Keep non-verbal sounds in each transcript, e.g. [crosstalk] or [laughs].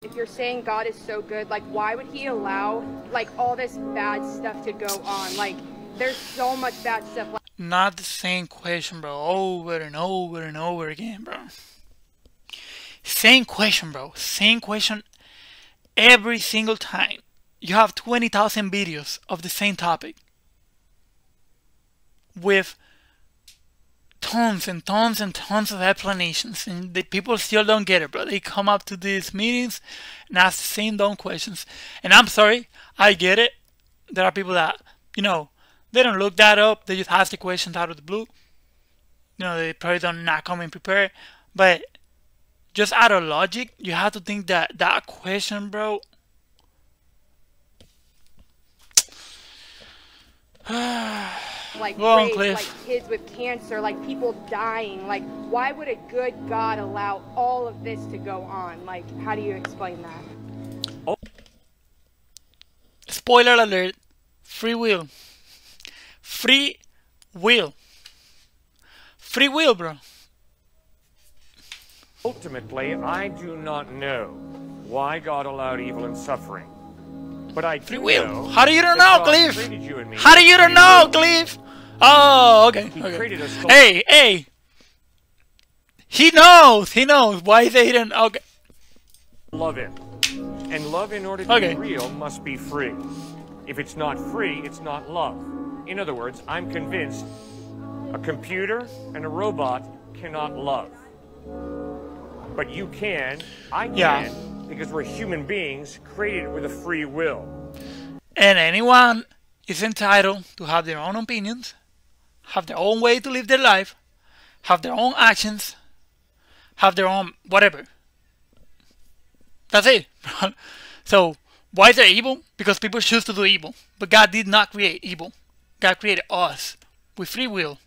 If you're saying God is so good, like why would he allow like all this bad stuff to go on? Like there's so much bad stuff. Like, Not the same question, bro. Over and over and over again, bro. Same question, bro. Same question every single time. You have 20,000 videos of the same topic with tons and tons and tons of explanations, and the people still don't get it, bro. They come up to these meetings and ask the same dumb questions. And I'm sorry, I get it. There are people that, you know, they don't look that up. They just ask the questions out of the blue. You know, they probably don't not come in prepared. But just out of logic, you have to think that that question, bro. Like Go on, rape, Cliff. like kids with cancer, like people dying. Like why would a good God allow all of this to go on? Like how do you explain that? Oh. Spoiler alert. Free will. Free will. Free will, bro. Ultimately, I do not know why God allowed evil and suffering. But I Free do will. know How do you don't know, God Cliff? created you and me How do you don't know, will. Cliff? Oh, okay. He okay. created us Hey, hey. He knows. He knows. Why is he didn't? Okay. Love Him. And love, in order to Okay. be real, must be free. If it's not free, it's not love. In other words, I'm convinced a computer and a robot cannot love. But you can, I can, Yeah. because we're human beings created with a free will. And anyone is entitled to have their own opinions, have their own way to live their life, have their own actions, have their own whatever. That's it. [laughs] so, why is there evil? Because people choose to do evil. But God did not create evil. God created us with free will.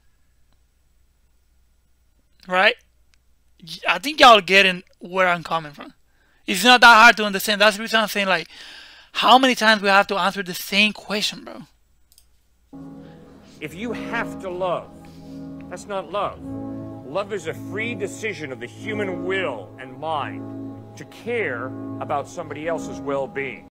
Right? I think y'all getting where I'm coming from. It's not that hard to understand. That's the reason I'm saying, like, how many times we have to answer the same question, bro? If you have to love, that's not love. Love is a free decision of the human will and mind to care about somebody else's well being.